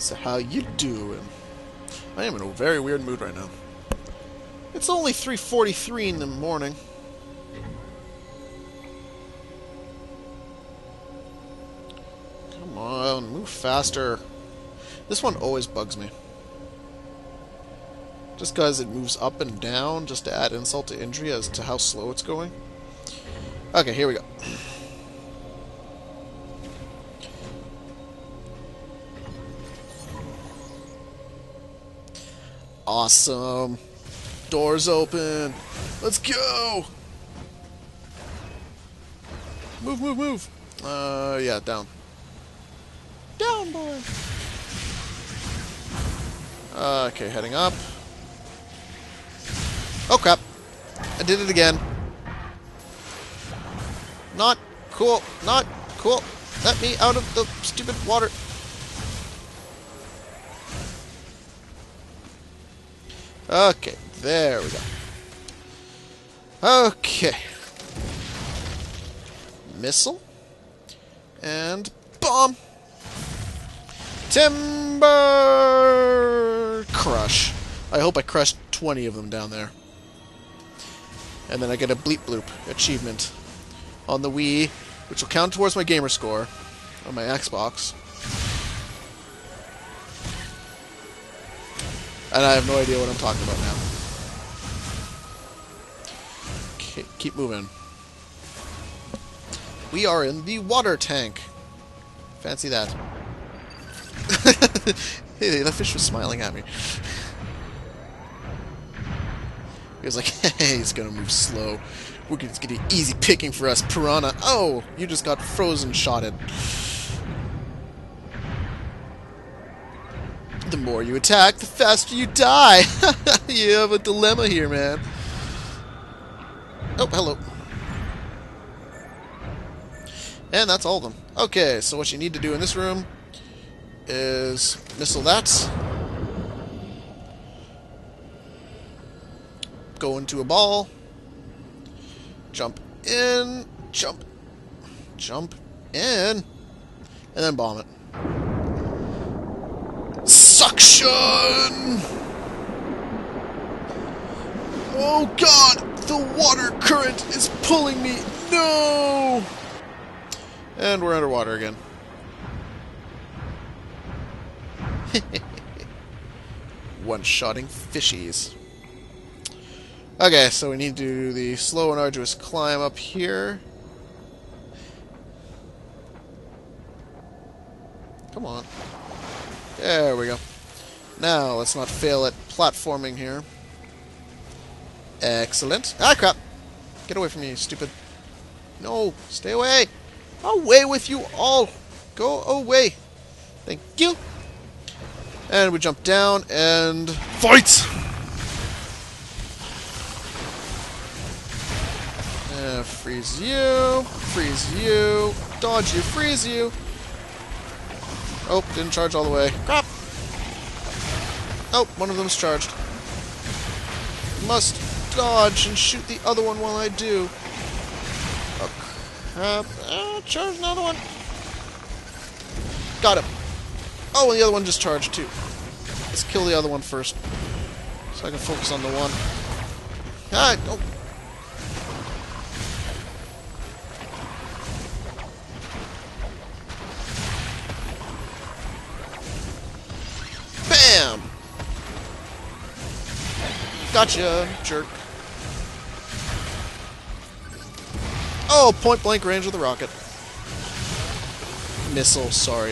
So how you doing? I am in a very weird mood right now. It's only 3.43 in the morning. Come on, move faster. This one always bugs me. Just because it moves up and down, just to add insult to injury as to how slow it's going. Okay, here we go. Awesome. Doors open. Let's go! Move, move, move. Uh, yeah, down. Down, boy. Uh, okay, heading up. Oh, crap. I did it again. Not cool. Not cool. Let me out of the stupid water. Okay, there we go. Okay. Missile. And bomb. Timber crush. I hope I crushed 20 of them down there. And then I get a bleep bloop achievement on the Wii, which will count towards my gamer score on my Xbox. And I have no idea what I'm talking about now. Okay, keep moving. We are in the water tank. Fancy that. hey, the fish was smiling at me. He was like, hey, he's gonna move slow. We're gonna, easy picking for us, piranha. Oh, you just got frozen shotted. More you attack, the faster you die. you have a dilemma here, man. Oh, hello. And that's all of them. Okay, so what you need to do in this room is missile that. Go into a ball. Jump in. Jump. Jump in. And then bomb it. Suction! Oh god! The water current is pulling me! No! And we're underwater again. One-shotting fishies. Okay, so we need to do the slow and arduous climb up here. Come on. There we go. Now, let's not fail at platforming here. Excellent. Ah, crap! Get away from me, stupid. No, stay away! Away with you all! Go away! Thank you! And we jump down and... Fight! Uh, freeze you, freeze you, dodge you, freeze you. Oh, didn't charge all the way. Crap! Oh, one of them's charged. Must dodge and shoot the other one while I do. Oh, crap. Uh, charge another one. Got him. Oh, and the other one just charged, too. Let's kill the other one first. So I can focus on the one. Ah, oh. Gotcha, jerk. Oh, point blank range of the rocket. Missile, sorry.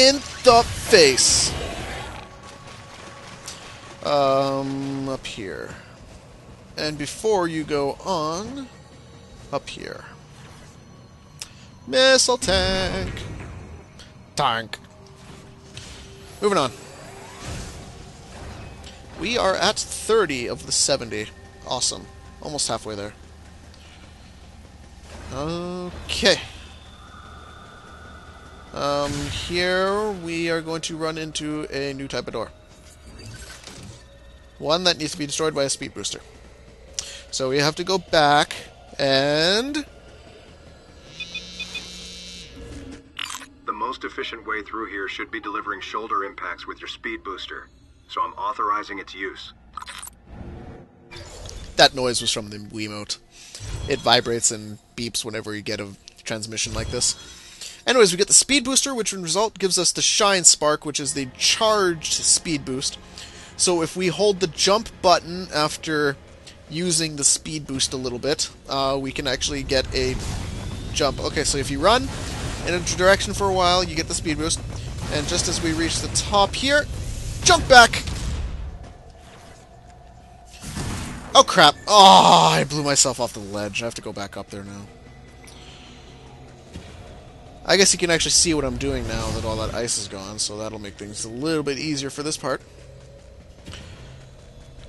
In the face! Um, up here. And before you go on, up here. Missile tank. Tank. Moving on. We are at 30 of the 70. Awesome. Almost halfway there. Okay. Um, here we are going to run into a new type of door. One that needs to be destroyed by a speed booster. So we have to go back and most efficient way through here should be delivering shoulder impacts with your speed booster, so I'm authorizing its use. That noise was from the Wiimote. It vibrates and beeps whenever you get a transmission like this. Anyways, we get the speed booster, which in result gives us the shine spark, which is the charged speed boost. So if we hold the jump button after using the speed boost a little bit, uh, we can actually get a jump. Okay, so if you run in a direction for a while, you get the speed boost. And just as we reach the top here, jump back! Oh crap! Oh, I blew myself off the ledge. I have to go back up there now. I guess you can actually see what I'm doing now that all that ice is gone, so that'll make things a little bit easier for this part.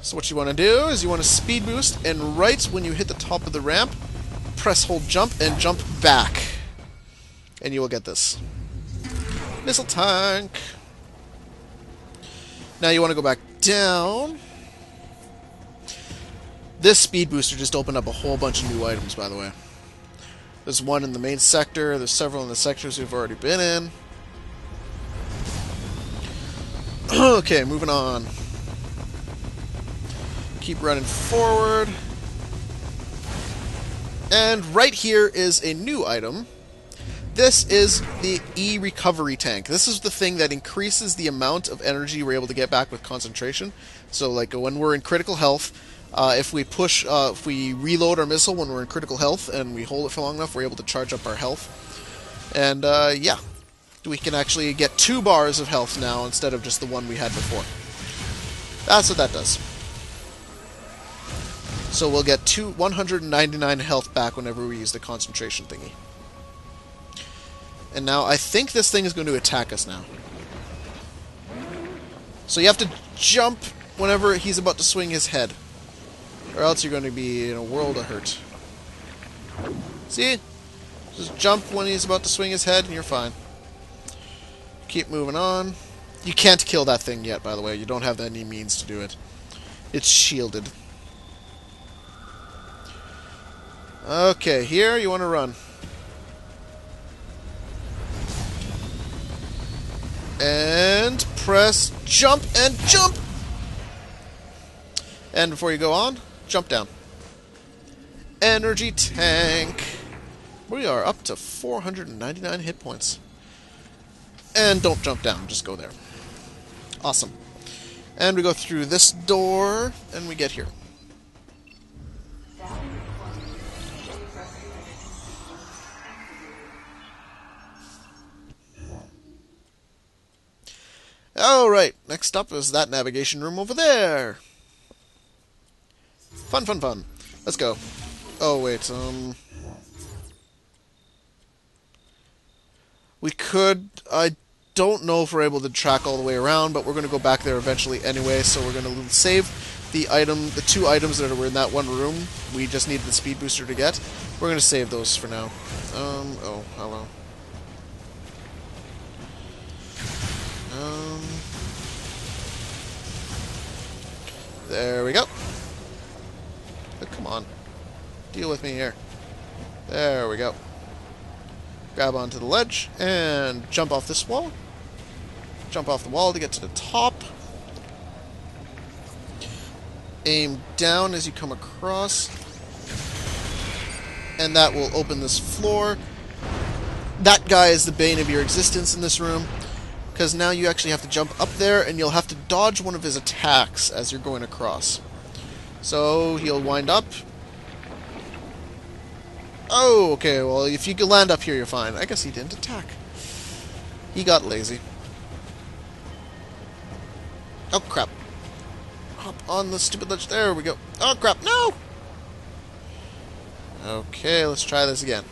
So what you want to do is you want to speed boost, and right when you hit the top of the ramp, press hold jump and jump back. And you will get this. Missile tank! Now you want to go back down. This speed booster just opened up a whole bunch of new items, by the way. There's one in the main sector, there's several in the sectors we've already been in. okay, moving on. Keep running forward. And right here is a new item. This is the E-Recovery Tank. This is the thing that increases the amount of energy we're able to get back with concentration. So, like, when we're in critical health, uh, if we push, uh, if we reload our missile when we're in critical health and we hold it for long enough, we're able to charge up our health. And uh, yeah, we can actually get two bars of health now instead of just the one we had before. That's what that does. So we'll get two 199 health back whenever we use the concentration thingy. And now I think this thing is going to attack us now. So you have to jump whenever he's about to swing his head. Or else you're going to be in a world of hurt. See? Just jump when he's about to swing his head and you're fine. Keep moving on. You can't kill that thing yet, by the way. You don't have any means to do it. It's shielded. Okay, here you want to run. Press jump and jump! And before you go on, jump down. Energy tank. We are up to 499 hit points. And don't jump down, just go there. Awesome. And we go through this door, and we get here. Alright, next up is that navigation room over there. Fun, fun, fun. Let's go. Oh, wait, um... We could... I don't know if we're able to track all the way around, but we're going to go back there eventually anyway, so we're going to save the item, the two items that were in that one room. We just needed the speed booster to get. We're going to save those for now. Um, oh, hello. Um... There we go. Oh, come on. Deal with me here. There we go. Grab onto the ledge and jump off this wall. Jump off the wall to get to the top. Aim down as you come across. And that will open this floor. That guy is the bane of your existence in this room. Because now you actually have to jump up there and you'll have to dodge one of his attacks as you're going across. So he'll wind up. Oh, okay, well, if you can land up here, you're fine. I guess he didn't attack. He got lazy. Oh, crap. Hop on the stupid ledge. There we go. Oh, crap. No! Okay, let's try this again.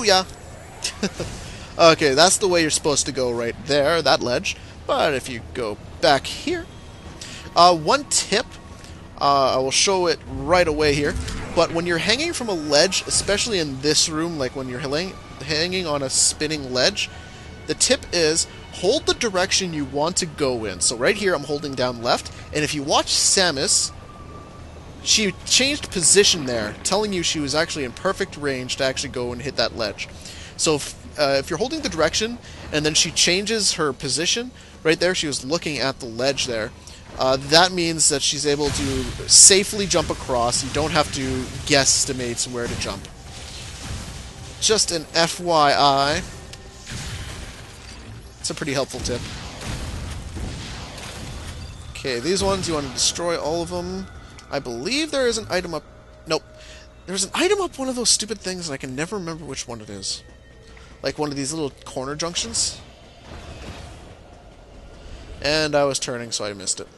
Booyah! okay, that's the way you're supposed to go right there, that ledge. But if you go back here... Uh, one tip, uh, I will show it right away here, but when you're hanging from a ledge, especially in this room, like when you're hanging on a spinning ledge, the tip is hold the direction you want to go in. So right here, I'm holding down left, and if you watch Samus, she changed position there, telling you she was actually in perfect range to actually go and hit that ledge. So if, uh, if you're holding the direction, and then she changes her position, right there, she was looking at the ledge there. Uh, that means that she's able to safely jump across. You don't have to guesstimate where to jump. Just an FYI. It's a pretty helpful tip. Okay, these ones, you want to destroy all of them. I believe there is an item up... Nope. There's an item up one of those stupid things, and I can never remember which one it is. Like one of these little corner junctions. And I was turning, so I missed it.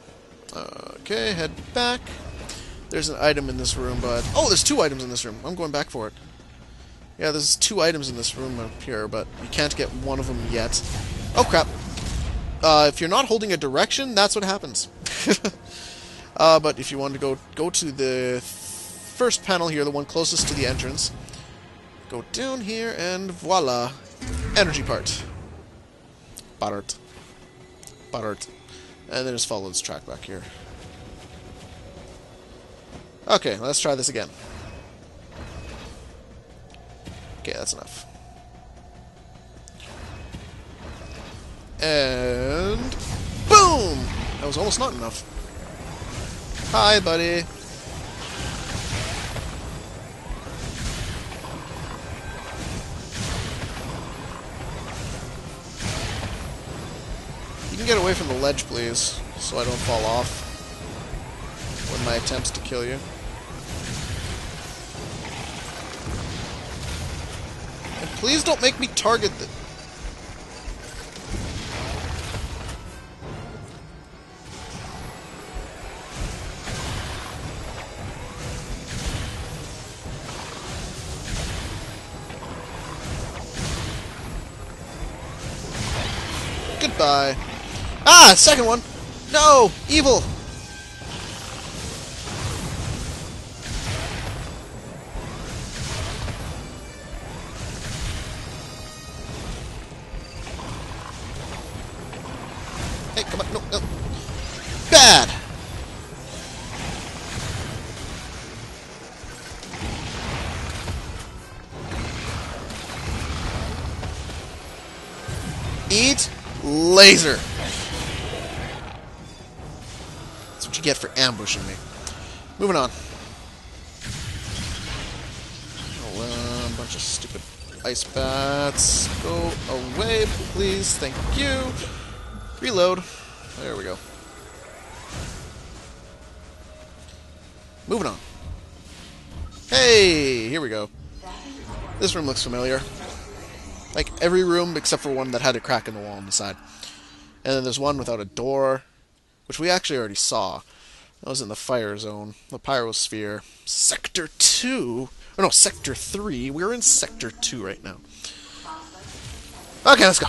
Okay, head back. There's an item in this room, but... Oh, there's two items in this room. I'm going back for it. Yeah, there's two items in this room up here, but you can't get one of them yet. Oh, crap. Uh, if you're not holding a direction, that's what happens. uh, but if you want to go go to the first panel here, the one closest to the entrance, go down here, and voila. Energy part. Part. Part. And then just follow this track back here. Okay, let's try this again. Okay, that's enough. And... Boom! That was almost not enough. Hi, buddy. You can get away from the ledge, please, so I don't fall off with my attempts to kill you. And please don't make me target the... Goodbye. Ah, second one. No, evil. Hey, come on, no, no. Bad. Eat laser. That's what you get for ambushing me. Moving on. Oh, uh, a bunch of stupid ice bats. Go away, please. Thank you. Reload. There we go. Moving on. Hey, here we go. This room looks familiar. Like every room except for one that had a crack in the wall on the side. And then there's one without a door, which we actually already saw. That was in the fire zone, the pyrosphere. Sector 2? Or no, Sector 3. We're in Sector 2 right now. Okay, let's go.